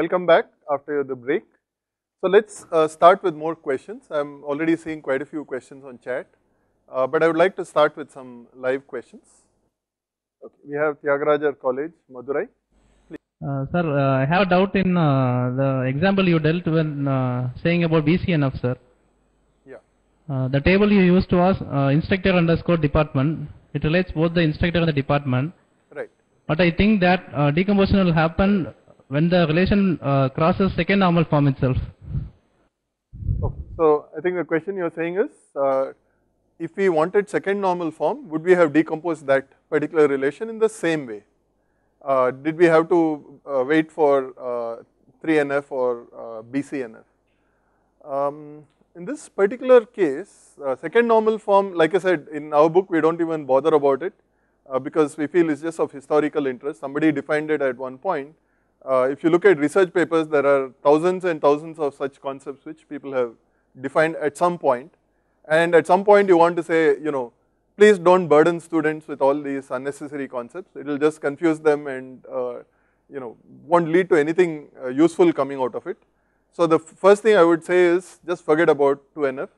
welcome back after the break. So let's uh, start with more questions. I'm already seeing quite a few questions on chat, uh, but I would like to start with some live questions. Okay, we have Thiagarajar College, Madurai. Uh, sir, uh, I have a doubt in uh, the example you dealt when uh, saying about BCNF, sir. Yeah. Uh, the table you used was uh, instructor underscore department. It relates both the instructor and the department. Right. But I think that uh, decomposition will happen when the relation uh, crosses second normal form itself. Okay. So I think the question you're saying is, uh, if we wanted second normal form, would we have decomposed that particular relation in the same way? Uh, did we have to uh, wait for uh, 3NF or uh, BCNF? Um, in this particular case, uh, second normal form, like I said, in our book we don't even bother about it uh, because we feel it's just of historical interest. Somebody defined it at one point. Uh, if you look at research papers, there are thousands and thousands of such concepts which people have defined at some point. And at some point you want to say, you know, please don't burden students with all these unnecessary concepts. It will just confuse them and, uh, you know, won't lead to anything uh, useful coming out of it. So the first thing I would say is just forget about 2NF.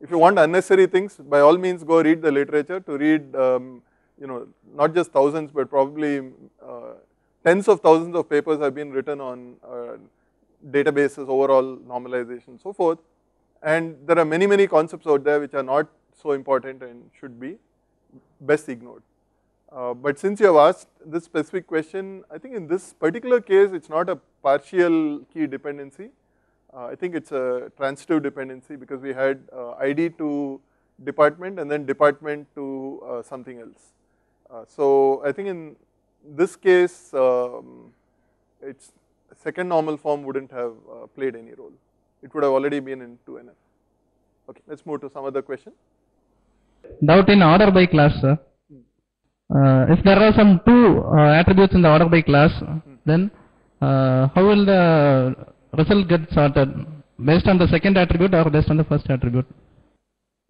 If you want unnecessary things, by all means go read the literature to read, um, you know, not just thousands, but probably uh, tens of thousands of papers have been written on uh, databases, overall normalization, so forth. And there are many, many concepts out there which are not so important and should be best ignored. Uh, but since you have asked this specific question, I think in this particular case, it's not a partial key dependency. Uh, I think it's a transitive dependency because we had uh, ID to department and then department to uh, something else. Uh, so I think in this case, um, its second normal form wouldn't have uh, played any role. It would have already been in 2NF. Okay, let's move to some other question. Doubt in order by clause, sir. Uh, if there are some two uh, attributes in the order by clause, then uh, how will the result get sorted? Based on the second attribute or based on the first attribute?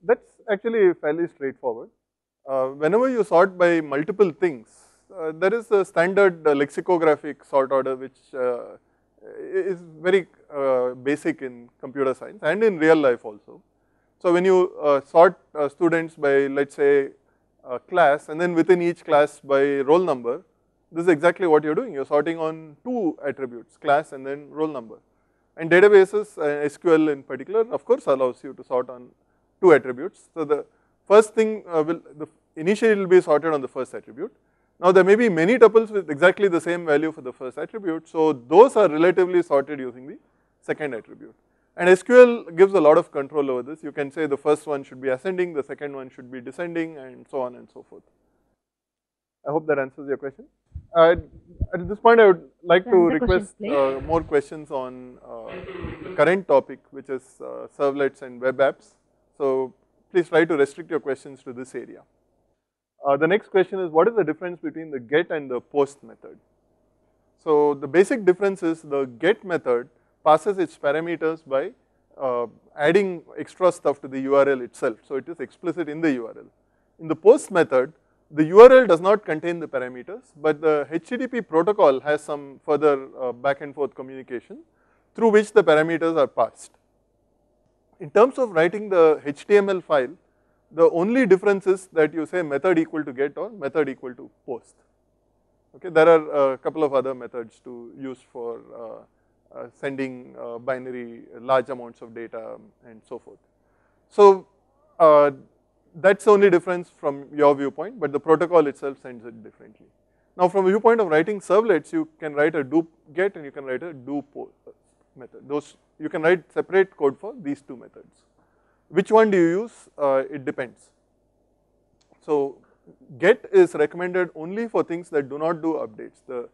That's actually fairly straightforward. Uh, whenever you sort by multiple things, there is a standard uh, lexicographic sort order which uh, is very uh, basic in computer science and in real life also. So when you uh, sort students by let's say class and then within each class by roll number, this is exactly what you're doing. You're sorting on two attributes, class and then roll number. And databases, uh, SQL in particular, of course allows you to sort on two attributes. So the first thing uh, will, the initially it will be sorted on the first attribute. Now there may be many tuples with exactly the same value for the first attribute, so those are relatively sorted using the second attribute. And SQL gives a lot of control over this. You can say the first one should be ascending, the second one should be descending and so on and so forth. I hope that answers your question. Uh, at this point, I would like to request uh, more questions on uh, the current topic, which is uh, servlets and web apps. So please try to restrict your questions to this area. Uh, the next question is, what is the difference between the get and the post method? So the basic difference is the get method passes its parameters by uh, adding extra stuff to the URL itself. So it is explicit in the URL. In the post method, the URL does not contain the parameters, but the HTTP protocol has some further uh, back and forth communication through which the parameters are passed. In terms of writing the HTML file, the only difference is that you say method equal to get or method equal to post. Okay, there are a couple of other methods to use for uh, uh, sending uh, binary large amounts of data and so forth. So uh, that's the only difference from your viewpoint, but the protocol itself sends it differently. Now from a viewpoint of writing servlets, you can write a do get and you can write a do post method. Those you can write separate code for these two methods. Which one do you use? Uh, it depends. So get is recommended only for things that do not do updates. The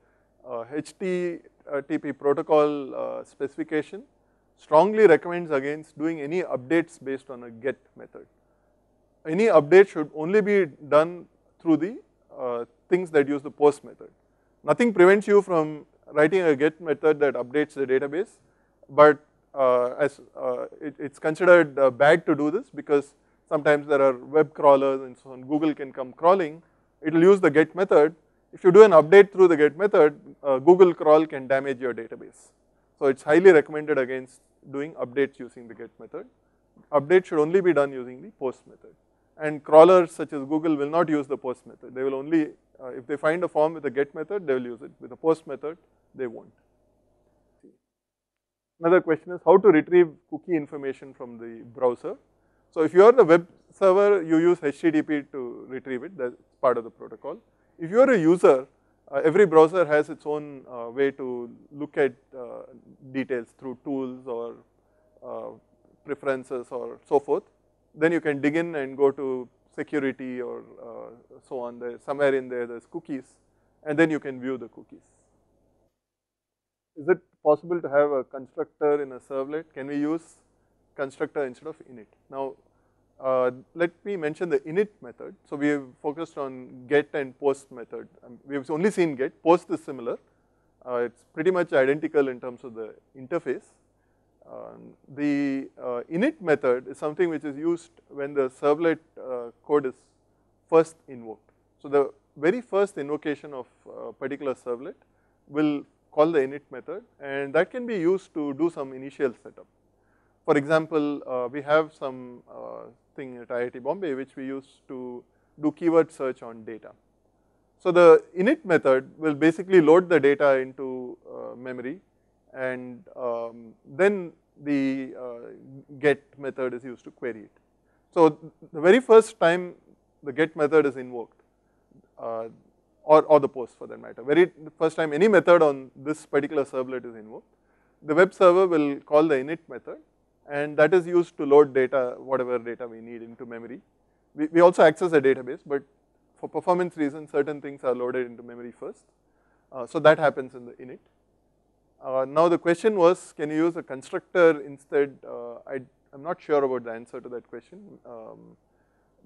uh, HTTP protocol uh, specification strongly recommends against doing any updates based on a get method. Any update should only be done through the uh, things that use the post method. Nothing prevents you from writing a get method that updates the database, but uh, as uh, it, it's considered uh, bad to do this because sometimes there are web crawlers and so on, Google can come crawling, it will use the get method. If you do an update through the get method, uh, Google crawl can damage your database. So it's highly recommended against doing updates using the get method. Update should only be done using the post method. And crawlers such as Google will not use the post method. They will only, uh, if they find a form with a get method, they will use it. With a post method, they won't. Another question is how to retrieve cookie information from the browser. So if you are the web server, you use HTTP to retrieve it, that's part of the protocol. If you are a user, uh, every browser has its own uh, way to look at uh, details through tools or uh, preferences or so forth. Then you can dig in and go to security or uh, so on, there somewhere in there there's cookies and then you can view the cookies. Is it possible to have a constructor in a servlet? Can we use constructor instead of init? Now uh, let me mention the init method. So we have focused on get and post method. Um, we have only seen get, post is similar. Uh, it's pretty much identical in terms of the interface. Um, the uh, init method is something which is used when the servlet uh, code is first invoked. So the very first invocation of a particular servlet will call the init method and that can be used to do some initial setup. For example, uh, we have some uh, thing at IIT Bombay which we use to do keyword search on data. So the init method will basically load the data into uh, memory and um, then the uh, get method is used to query it. So the very first time the get method is invoked uh, or, or the post for that matter, very first time any method on this particular servlet is invoked, the web server will call the init method and that is used to load data, whatever data we need into memory. We, we also access a database, but for performance reasons, certain things are loaded into memory first. Uh, so that happens in the init. Uh, now the question was, can you use a constructor instead? Uh, I, am not sure about the answer to that question, um,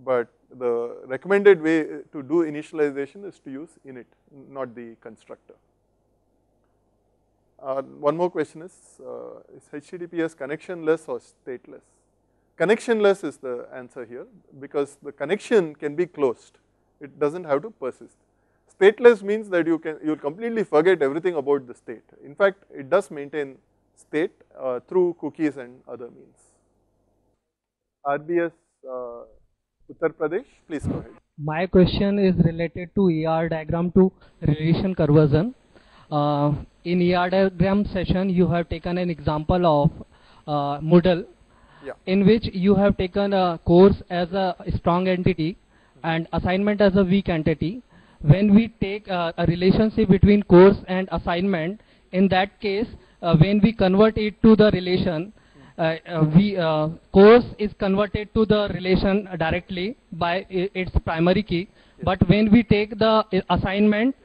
but the recommended way to do initialization is to use init, not the constructor. Uh, one more question is, uh, is HTTPS connectionless or stateless? Connectionless is the answer here because the connection can be closed. It doesn't have to persist. Stateless means that you can, you'll completely forget everything about the state. In fact, it does maintain state uh, through cookies and other means. RBS uh, Uttar Pradesh, please go ahead. My question is related to ER diagram to relation conversion. Uh, in ER diagram session, you have taken an example of uh, Moodle, Yeah. in which you have taken a course as a strong entity and assignment as a weak entity. When we take uh, a relationship between course and assignment, in that case, uh, when we convert it to the relation, we uh, course is converted to the relation directly by its primary key. But when we take the uh, assignment,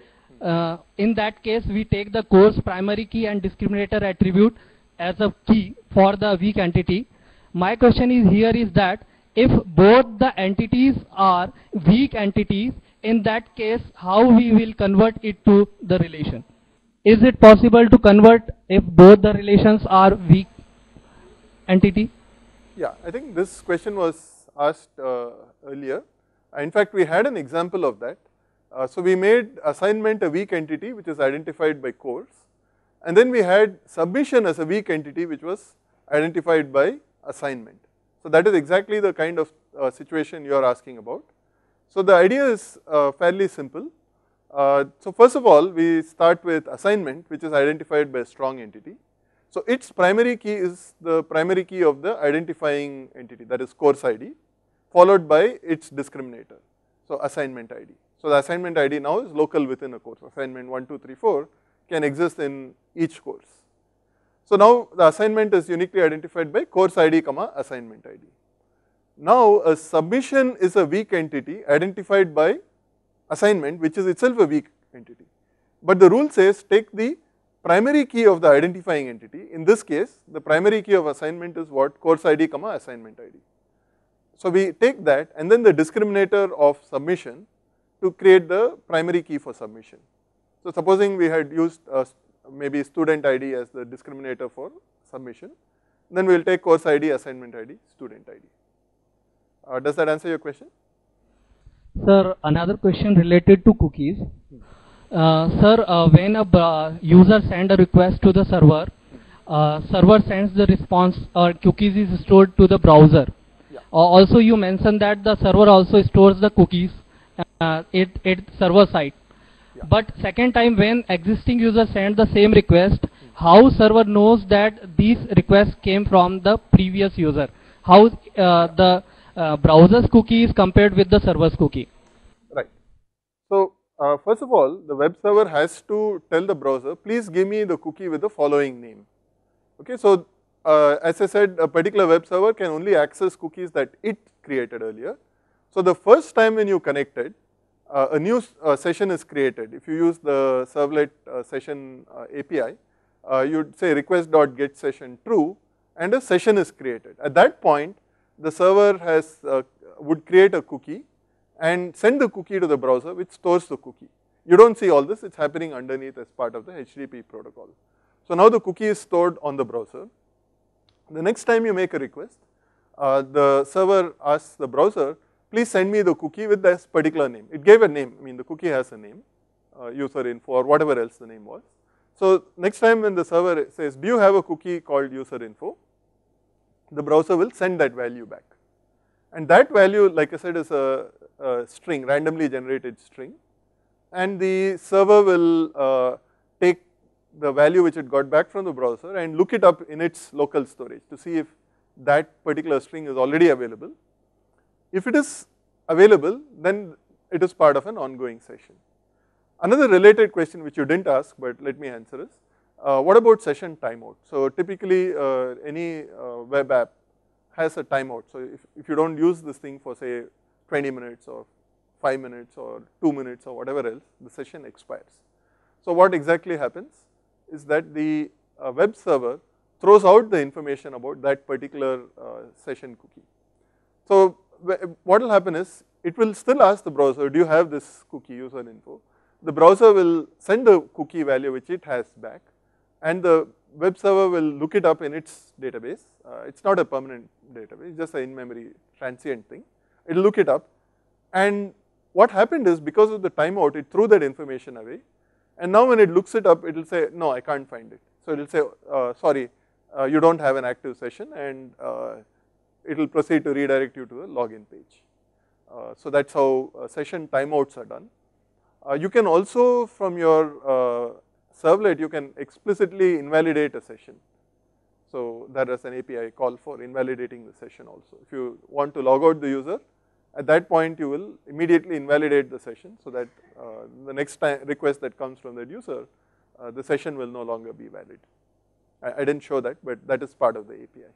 uh, in that case we take the course primary key and discriminator attribute as a key for the weak entity. My question is here is that if both the entities are weak entities, in that case how we will convert it to the relation? Is it possible to convert if both the relations are weak entity? Yeah, I think this question was asked uh, earlier. Uh, In fact, we had an example of that. Uh, so we made assignment a weak entity which is identified by course and then we had submission as a weak entity which was identified by assignment. So that is exactly the kind of uh, situation you are asking about. So the idea is uh, fairly simple. Uh, so first of all, we start with assignment which is identified by a strong entity. So its primary key is the primary key of the identifying entity that is course ID followed by its discriminator. So assignment ID. So the assignment ID now is local within a course. Assignment 1, 2, 3, 4 can exist in each course. So now the assignment is uniquely identified by course ID comma assignment ID. Now a submission is a weak entity identified by assignment which is itself a weak entity. But the rule says take the primary key of the identifying entity. In this case the primary key of assignment is what course ID comma assignment ID. So we take that and then the discriminator of submission to create the primary key for submission. So supposing we had used uh, maybe student ID as the discriminator for submission, then we will take course ID, assignment ID, student ID. Uh, does that answer your question? Sir, another question related to cookies. Uh, sir, uh, when a uh, user sends a request to the server, uh, server sends the response or cookies is stored to the browser. Yeah. Also you mentioned that the server also stores the cookies uh, at, at server side. Yeah. But second time when existing user send the same request, how server knows that these requests came from the previous user? How uh, the uh, browser's cookie is compared with the server's cookie? Uh, first of all, the web server has to tell the browser, please give me the cookie with the following name. Okay, so uh, as I said, a particular web server can only access cookies that it created earlier. So, the first time when you connected, uh, a new uh, session is created. If you use the servlet uh, session uh, API, you'd say request.get session true and a session is created. At that point, the server has would create a cookie and send the cookie to the browser which stores the cookie. You don't see all this, it's happening underneath as part of the HTTP protocol. So now the cookie is stored on the browser. The next time you make a request, uh, the server asks the browser, please send me the cookie with this particular name. It gave a name, I mean the cookie has a name, uh, user info or whatever else the name was. So next time when the server says, do you have a cookie called user info, the browser will send that value back. And that value, like I said, is a, a string, randomly generated string. And the server will uh, take the value which it got back from the browser and look it up in its local storage to see if that particular string is already available. If it is available, then it is part of an ongoing session. Another related question which you didn't ask, but let me answer is, uh, what about session timeout? So typically uh, any uh, web app has a timeout. So if, if you don't use this thing for say 20 minutes or 5 minutes or 2 minutes or whatever else, the session expires. So what exactly happens is that the uh, web server throws out the information about that particular uh, session cookie. So what will happen is, it will still ask the browser, do you have this cookie user info? The browser will send the cookie value which it has back and the web server will look it up in its database. Uh, it's not a permanent database, just an in-memory transient thing. It will look it up and what happened is because of the timeout, it threw that information away and now when it looks it up, it will say, no, I can't find it. So it will say, uh, sorry, uh, you don't have an active session and uh, it will proceed to redirect you to the login page. Uh, so that's how uh, session timeouts are done. Uh, you can also from your servlet, you can explicitly invalidate a session. So there is an API call for invalidating the session also. If you want to log out the user, at that point you will immediately invalidate the session so that uh, the next time request that comes from that user, uh, the session will no longer be valid. I, I, didn't show that, but that is part of the API.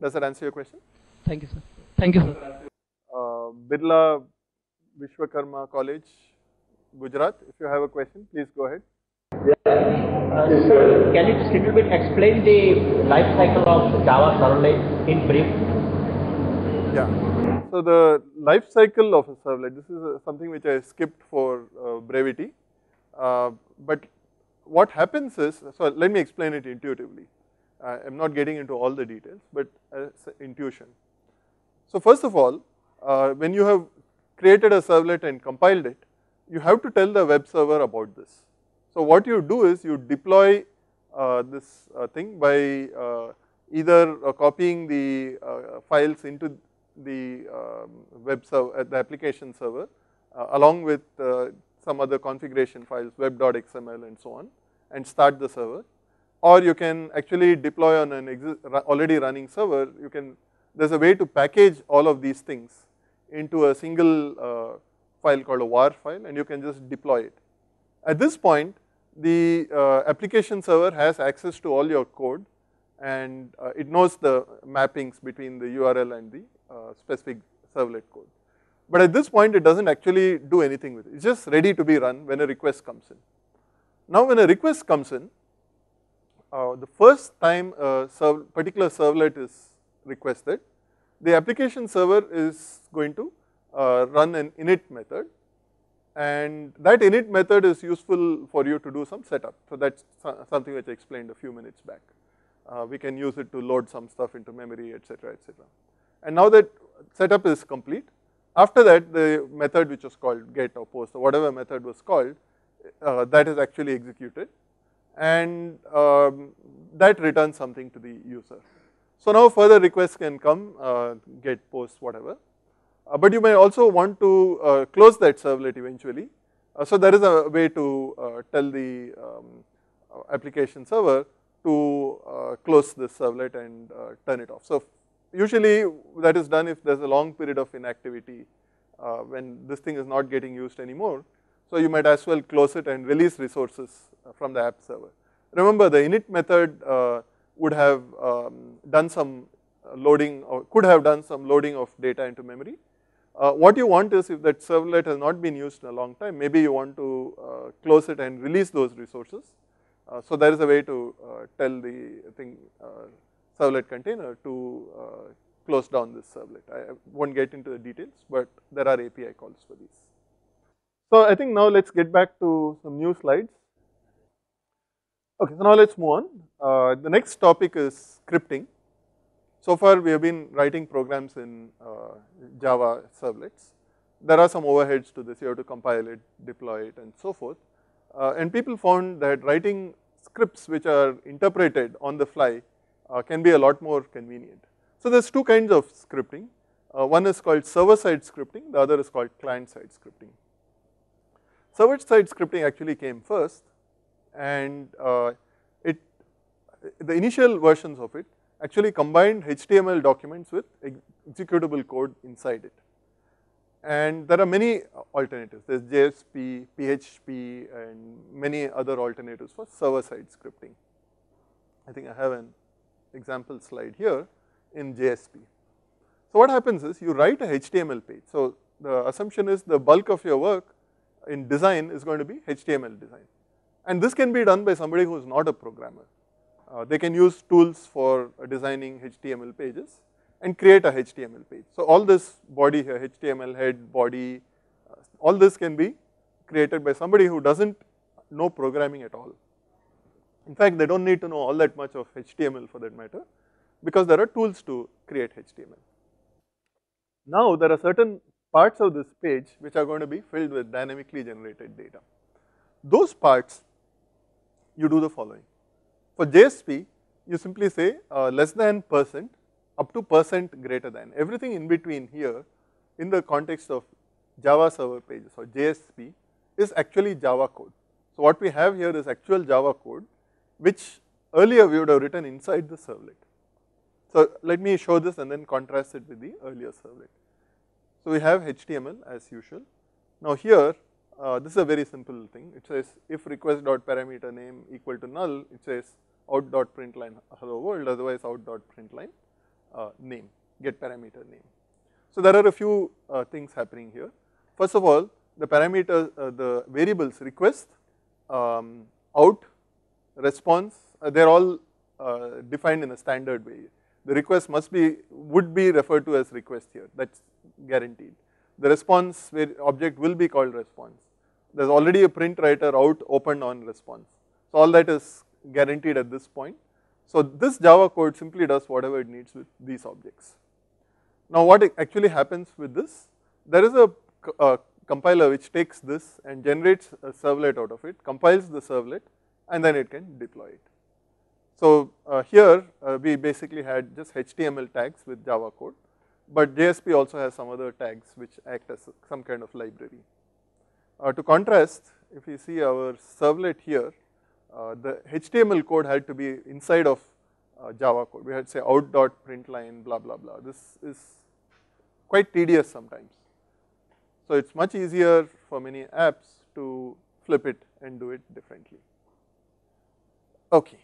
Does that answer your question? Thank you, sir. Thank you, sir. Uh, Birla Vishwakarma College, Gujarat. If you have a question, please go ahead. Uh, sir, can you just a little bit explain the life cycle of Java servlet in brief? Yeah. So the life cycle of a servlet, this is uh, something which I skipped for uh, brevity. Uh, but what happens is, so let me explain it intuitively. I am not getting into all the details, but as intuition. So first of all, uh, when you have created a servlet and compiled it, you have to tell the web server about this. So what you do is you deploy uh, this uh, thing by either copying the files into the um, web server, uh, the application server uh, along with uh, some other configuration files, web.xml and so on and start the server. Or you can actually deploy on an already running server, you can, there's a way to package all of these things into a single file called a WAR file and you can just deploy it. At this point, the uh, application server has access to all your code and uh, it knows the mappings between the URL and the uh, specific servlet code. But at this point it doesn't actually do anything with it, it's just ready to be run when a request comes in. Now when a request comes in, uh, the first time a serv particular servlet is requested, the application server is going to uh, run an init method and that init method is useful for you to do some setup. So that's something which I explained a few minutes back. Uh, we can use it to load some stuff into memory, etc., etc. And now that setup is complete, after that the method which was called get or post or whatever method was called, uh, that is actually executed. and um, that returns something to the user. So now further requests can come, uh, get, post, whatever. Uh, but you may also want to uh, close that servlet eventually. Uh, so there is a way to uh, tell the um, uh, application server to close this servlet and turn it off. So usually that is done if there is a long period of inactivity when this thing is not getting used anymore. So you might as well close it and release resources from the app server. Remember the init method would have um, done some loading or could have done some loading of data into memory uh, what you want is if that servlet has not been used in a long time, maybe you want to uh, close it and release those resources. Uh, so there is a way to uh, tell the thing uh, servlet container to uh, close down this servlet. I won't get into the details, but there are API calls for these. So I think now let's get back to some new slides. Okay, so now let's move on. the next topic is scripting. So far we have been writing programs in uh, Java servlets. There are some overheads to this, you have to compile it, deploy it and so forth. Uh, and people found that writing scripts which are interpreted on the fly uh, can be a lot more convenient. So there's two kinds of scripting. Uh, one is called server side scripting, the other is called client side scripting. Server side scripting actually came first and uh, it, the initial versions of it actually combined HTML documents with executable code inside it. And there are many alternatives, there is JSP, PHP and many other alternatives for server side scripting. I think I have an example slide here in JSP. So what happens is you write a HTML page. So the assumption is the bulk of your work in design is going to be HTML design. And this can be done by somebody who is not a programmer. Uh, they can use tools for designing HTML pages and create a HTML page. So all this body here, HTML head, body, uh, all this can be created by somebody who doesn't know programming at all. In fact, they don't need to know all that much of HTML for that matter because there are tools to create HTML. Now there are certain parts of this page which are going to be filled with dynamically generated data. Those parts you do the following. For JSP, you simply say uh, less than percent up to percent greater than. Everything in between here in the context of Java server pages or JSP is actually Java code. So what we have here is actual Java code which earlier we would have written inside the servlet. So let me show this and then contrast it with the earlier servlet. So we have HTML as usual. Now here uh, this is a very simple thing. It says if request dot parameter name equal to null, it says out dot println hello world, otherwise out dot println uh, name, get parameter name. So there are a few uh, things happening here. First of all, the parameter, uh, the variables request, um, out, response, uh, they are all uh, defined in a standard way. The request must be, would be referred to as request here, that's guaranteed the response object will be called response. There is already a print writer out opened on response. So all that is guaranteed at this point. So this Java code simply does whatever it needs with these objects. Now what actually happens with this? There is a, a compiler which takes this and generates a servlet out of it, compiles the servlet and then it can deploy it. So uh, here uh, we basically had just HTML tags with Java code but JSP also has some other tags which act as some kind of library. Uh, to contrast, if you see our servlet here, uh, the HTML code had to be inside of uh, Java code. We had to say out dot println blah blah blah. This is quite tedious sometimes. So it's much easier for many apps to flip it and do it differently. Okay.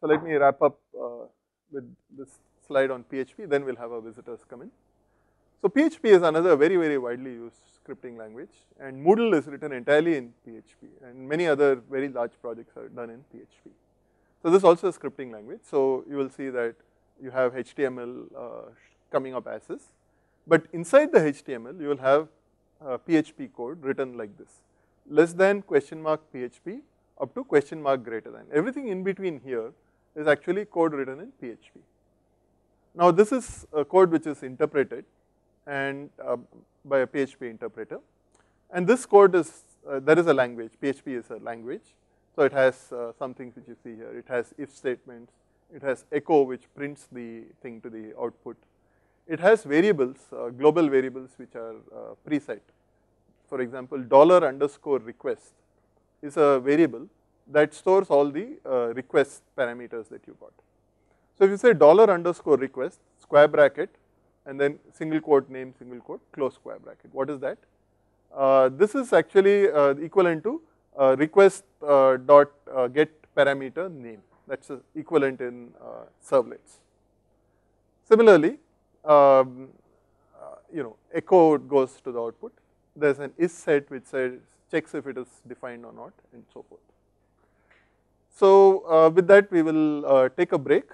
So let me wrap up uh, with this slide on PHP, then we'll have our visitors come in. So PHP is another very, very widely used scripting language and Moodle is written entirely in PHP and many other very large projects are done in PHP. So this is also a scripting language. So you will see that you have HTML uh, coming up as is, but inside the HTML you will have uh, PHP code written like this, less than question mark PHP up to question mark greater than. Everything in between here is actually code written in PHP. Now this is a code which is interpreted and uh, by a PHP interpreter and this code is uh, there is a language, PHP is a language. So it has uh, some things which you see here. It has if statements, it has echo which prints the thing to the output. It has variables, uh, global variables which are uh, preset. For example, dollar underscore request is a variable that stores all the uh, request parameters that you got. So if you say dollar underscore request, square bracket, and then single quote name, single quote, close square bracket. What is that? Uh, this is actually uh, equivalent to uh, request uh, dot uh, get parameter name. That's equivalent in servlets. Similarly, um, you know, echo goes to the output. There's an isset which says checks if it is defined or not, and so forth. So uh, with that, we will uh, take a break